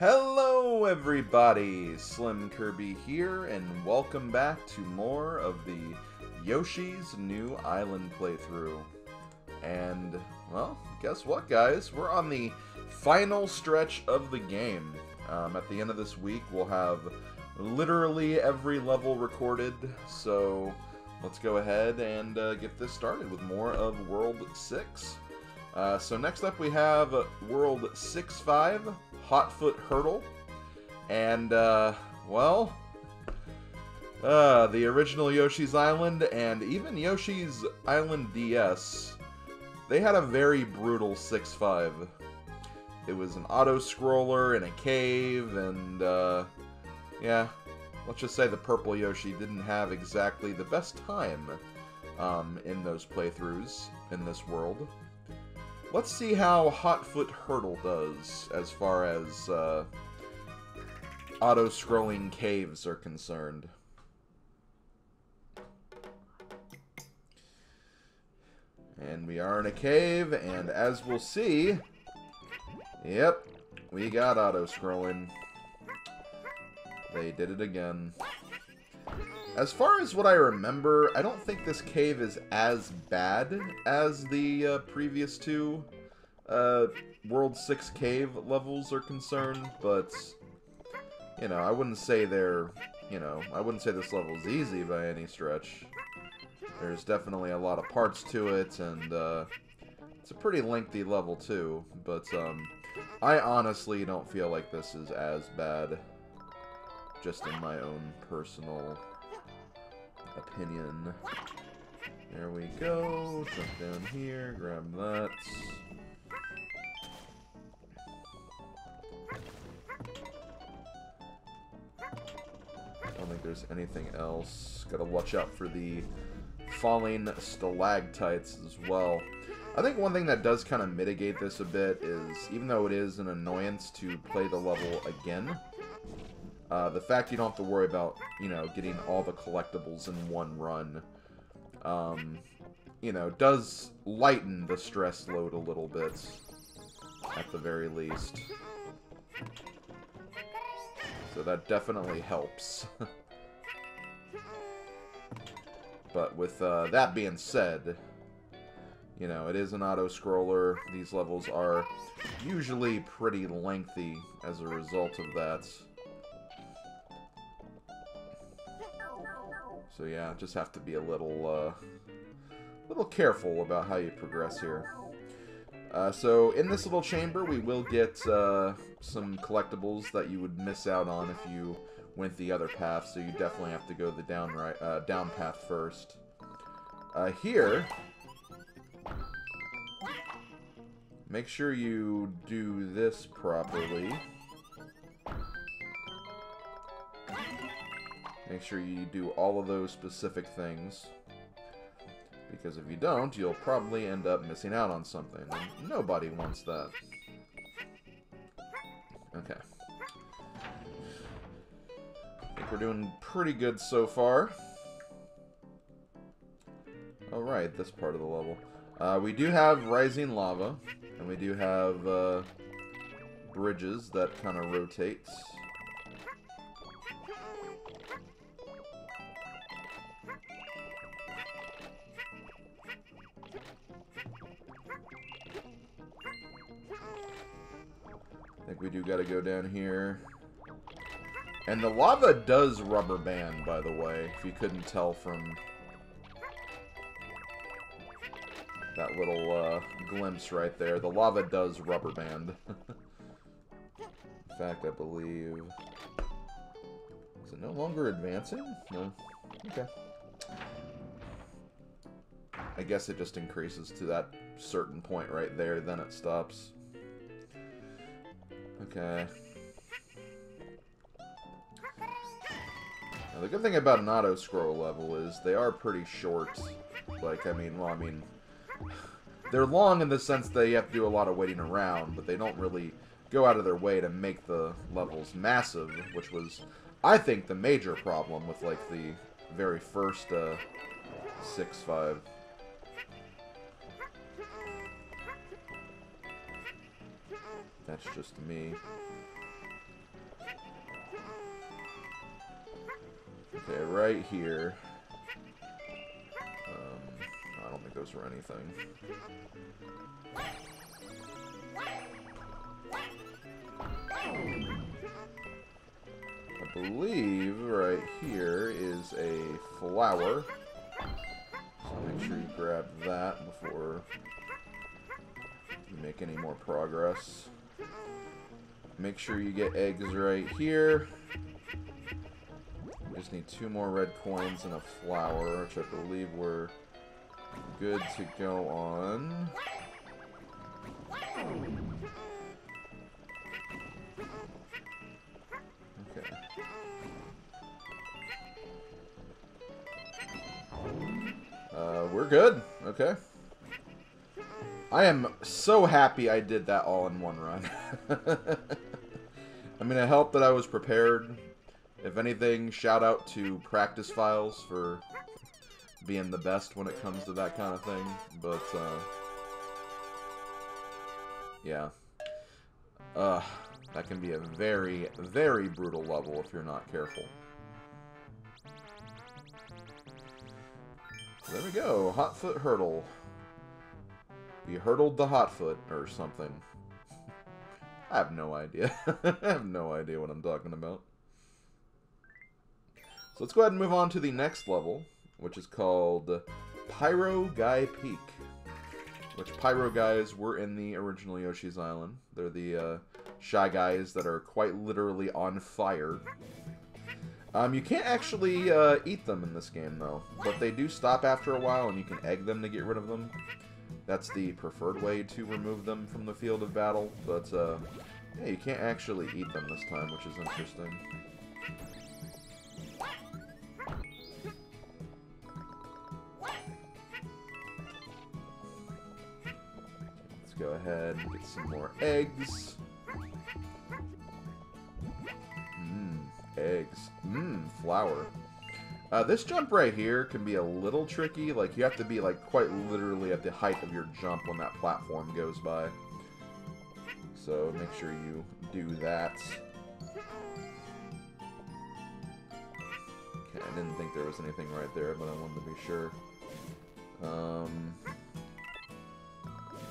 Hello everybody, Slim Kirby here, and welcome back to more of the Yoshi's New Island playthrough. And, well, guess what guys? We're on the final stretch of the game. Um, at the end of this week, we'll have literally every level recorded, so let's go ahead and uh, get this started with more of World 6. Uh, so next up we have World 6-5, Hotfoot Hurdle. And, uh, well, uh, the original Yoshi's Island and even Yoshi's Island DS, they had a very brutal 6-5. It was an auto-scroller in a cave, and, uh, yeah, let's just say the purple Yoshi didn't have exactly the best time um, in those playthroughs in this world. Let's see how Hotfoot Hurdle does as far as uh, auto-scrolling caves are concerned. And we are in a cave, and as we'll see, yep, we got auto-scrolling. They did it again. As far as what I remember, I don't think this cave is as bad as the uh, previous two uh, World 6 cave levels are concerned, but, you know, I wouldn't say they're, you know, I wouldn't say this level's easy by any stretch. There's definitely a lot of parts to it, and uh, it's a pretty lengthy level, too, but um, I honestly don't feel like this is as bad, just in my own personal opinion. There we go. Jump down here, grab that. I don't think there's anything else. Gotta watch out for the falling stalactites as well. I think one thing that does kind of mitigate this a bit is, even though it is an annoyance to play the level again, uh, the fact you don't have to worry about, you know, getting all the collectibles in one run, um, you know, does lighten the stress load a little bit, at the very least. So that definitely helps. but with uh, that being said, you know, it is an auto-scroller. These levels are usually pretty lengthy as a result of that. So yeah, just have to be a little, uh, little careful about how you progress here. Uh, so in this little chamber, we will get uh, some collectibles that you would miss out on if you went the other path. So you definitely have to go the down right, uh, down path first. Uh, here, make sure you do this properly. Make sure you do all of those specific things. Because if you don't, you'll probably end up missing out on something. And nobody wants that. Okay. I think we're doing pretty good so far. Alright, this part of the level. Uh, we do have rising lava, and we do have uh, bridges that kind of rotate. We do gotta go down here. And the lava does rubber band, by the way, if you couldn't tell from that little uh, glimpse right there. The lava does rubber band. In fact, I believe... Is it no longer advancing? No. Okay. I guess it just increases to that certain point right there, then it stops. Okay. Now, the good thing about an auto-scroll level is they are pretty short. Like, I mean, well, I mean... They're long in the sense that you have to do a lot of waiting around, but they don't really go out of their way to make the levels massive, which was, I think, the major problem with, like, the very first uh, 6-5. That's just me. Okay, right here. Um, I don't think those were anything. I believe right here is a flower. So make sure you grab that before you make any more progress. Make sure you get eggs right here. Just need two more red coins and a flower, which I believe we're good to go on. Okay. Uh, we're good. Okay. Am so happy I did that all in one run. I mean, it helped that I was prepared. If anything, shout out to Practice Files for being the best when it comes to that kind of thing. But, uh, yeah. Uh, that can be a very, very brutal level if you're not careful. There we go, Hotfoot Hurdle. We hurdled the Hotfoot, or something. I have no idea. I have no idea what I'm talking about. So let's go ahead and move on to the next level, which is called Pyro Guy Peak. Which Pyro Guys were in the original Yoshi's Island. They're the uh, shy guys that are quite literally on fire. Um, you can't actually uh, eat them in this game, though. But they do stop after a while, and you can egg them to get rid of them. That's the preferred way to remove them from the field of battle. But, uh, yeah, you can't actually eat them this time, which is interesting. Let's go ahead and get some more eggs. Mmm, eggs. Mmm, flour. Uh, this jump right here can be a little tricky. Like, you have to be, like, quite literally at the height of your jump when that platform goes by. So, make sure you do that. Okay, I didn't think there was anything right there, but I wanted to be sure. Um,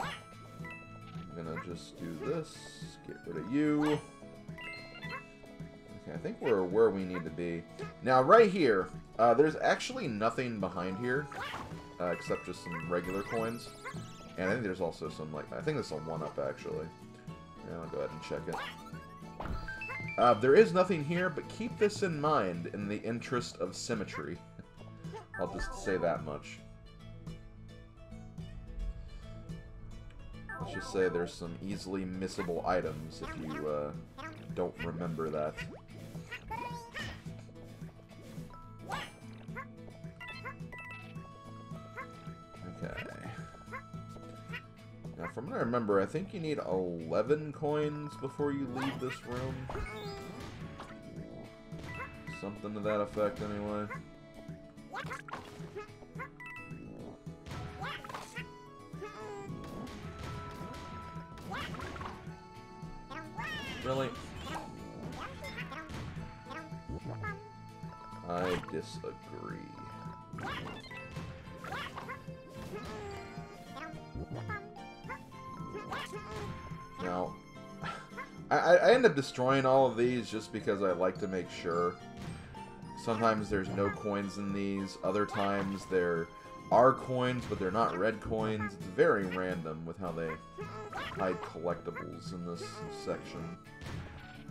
I'm gonna just do this, get rid of you. Okay, I think we're where we need to be. Now, right here, uh, there's actually nothing behind here, uh, except just some regular coins. And I think there's also some, like, I think there's a 1-up, actually. Yeah, I'll go ahead and check it. Uh, there is nothing here, but keep this in mind in the interest of symmetry. I'll just say that much. Let's just say there's some easily missable items if you uh, don't remember that. Now, from what I remember, I think you need 11 coins before you leave this room. Something to that effect, anyway. Really? I disagree. Now, I, I end up destroying all of these just because I like to make sure. Sometimes there's no coins in these, other times there are coins, but they're not red coins. It's very random with how they hide collectibles in this section.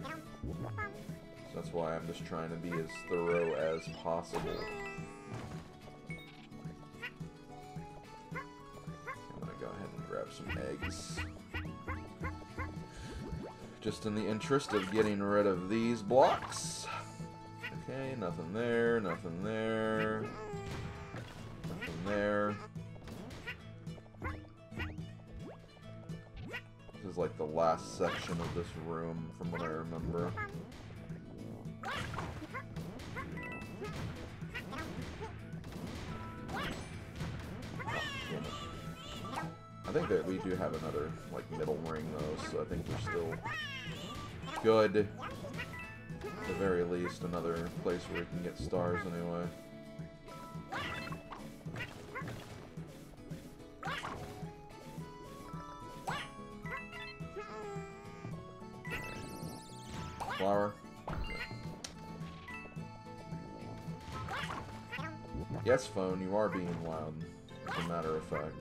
So that's why I'm just trying to be as thorough as possible. I'm gonna go ahead and grab some eggs. Just in the interest of getting rid of these blocks. Okay, nothing there, nothing there. Nothing there. This is like the last section of this room, from what I remember. I think that we do have another, like, middle ring, though, so I think we're still good. the very least, another place where we can get stars anyway. Flower. Yes, phone, you are being loud, as a matter of fact.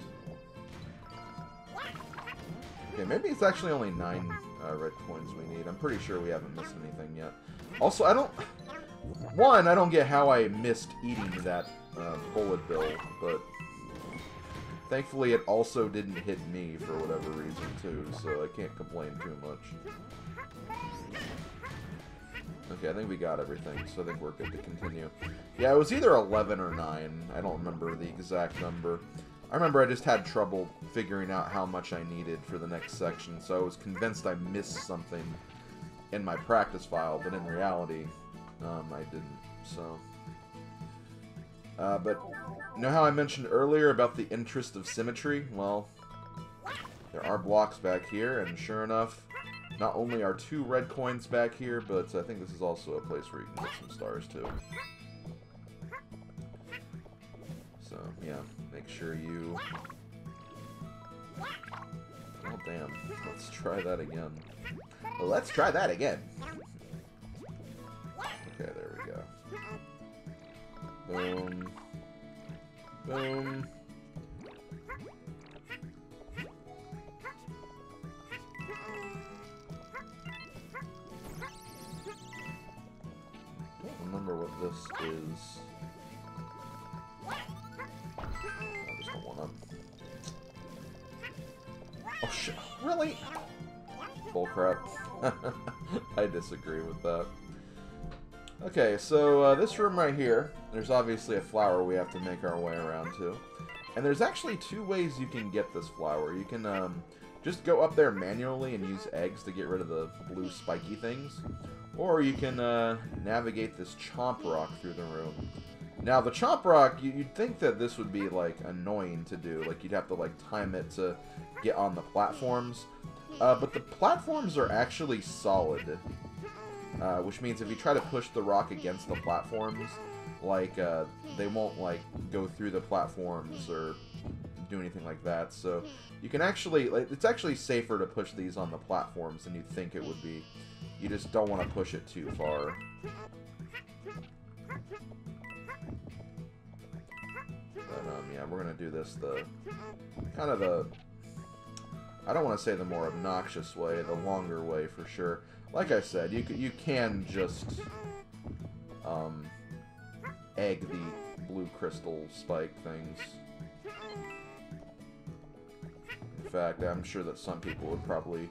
Okay, maybe it's actually only nine uh, red coins we need. I'm pretty sure we haven't missed anything yet. Also, I don't... One, I don't get how I missed eating that uh, bullet bill, but... Thankfully, it also didn't hit me for whatever reason, too, so I can't complain too much. Okay, I think we got everything, so I think we're good to continue. Yeah, it was either 11 or 9. I don't remember the exact number. I remember I just had trouble figuring out how much I needed for the next section, so I was convinced I missed something in my practice file, but in reality, um, I didn't, so... Uh, but, you know how I mentioned earlier about the interest of symmetry? Well, there are blocks back here, and sure enough, not only are two red coins back here, but I think this is also a place where you can get some stars too. Yeah, make sure you... Oh, damn. Let's try that again. Well, let's try that again. Okay, there we go. Boom. Boom. remember what this is. Oh shit, really? Bullcrap. I disagree with that. Okay, so uh, this room right here, there's obviously a flower we have to make our way around to. And there's actually two ways you can get this flower. You can um, just go up there manually and use eggs to get rid of the blue spiky things. Or you can uh, navigate this chomp rock through the room. Now, the chomp rock, you'd think that this would be, like, annoying to do. Like, you'd have to, like, time it to get on the platforms. Uh, but the platforms are actually solid. Uh, which means if you try to push the rock against the platforms, like, uh, they won't, like, go through the platforms or do anything like that. So, you can actually, like, it's actually safer to push these on the platforms than you'd think it would be. You just don't want to push it too far. Yeah, we're to do this the... Kind of the... I don't want to say the more obnoxious way, the longer way for sure. Like I said, you, you can just... Um, egg the blue crystal spike things. In fact, I'm sure that some people would probably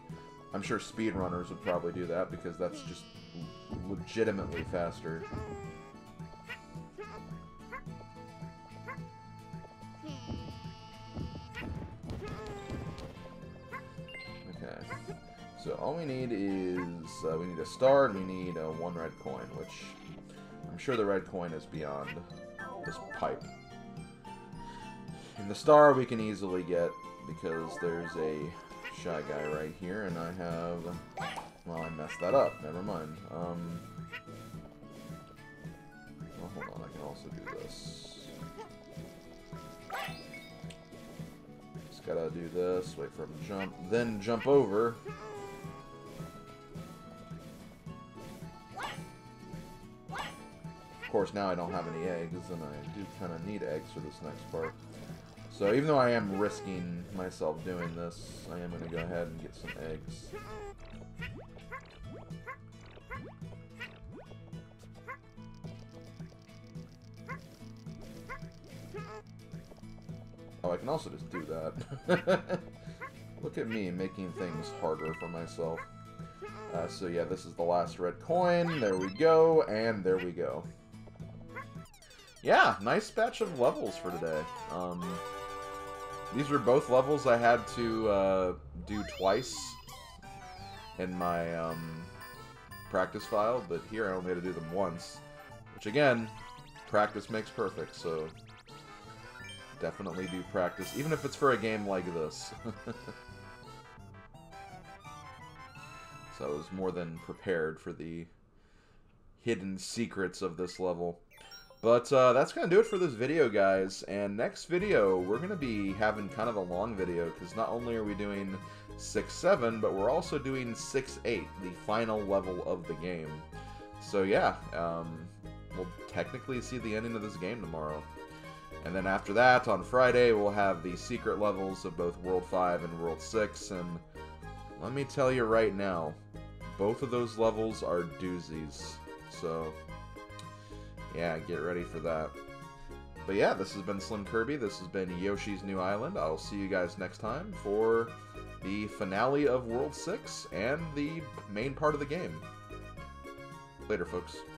I'm sure speedrunners would probably do that because that's just legitimately faster. So all we need is, uh, we need a star and we need uh, one red coin, which I'm sure the red coin is beyond this pipe. And the star we can easily get because there's a shy guy right here, and I have... Well, I messed that up. Never mind. Um... Well, hold on. I can also do this. Just gotta do this, wait for him to jump, then jump over. Course, now I don't have any eggs, and I do kind of need eggs for this next part. So even though I am risking myself doing this, I am going to go ahead and get some eggs. Oh, I can also just do that. Look at me making things harder for myself. Uh, so yeah, this is the last red coin. There we go, and there we go. Yeah, nice batch of levels for today. Um, these were both levels I had to uh, do twice in my um, practice file, but here I only had to do them once. Which again, practice makes perfect, so definitely do practice, even if it's for a game like this. so I was more than prepared for the hidden secrets of this level. But uh, that's going to do it for this video, guys. And next video, we're going to be having kind of a long video, because not only are we doing 6-7, but we're also doing 6-8, the final level of the game. So yeah, um, we'll technically see the ending of this game tomorrow. And then after that, on Friday, we'll have the secret levels of both World 5 and World 6, and let me tell you right now, both of those levels are doozies. So, yeah, get ready for that. But yeah, this has been Slim Kirby. This has been Yoshi's New Island. I'll see you guys next time for the finale of World 6 and the main part of the game. Later, folks.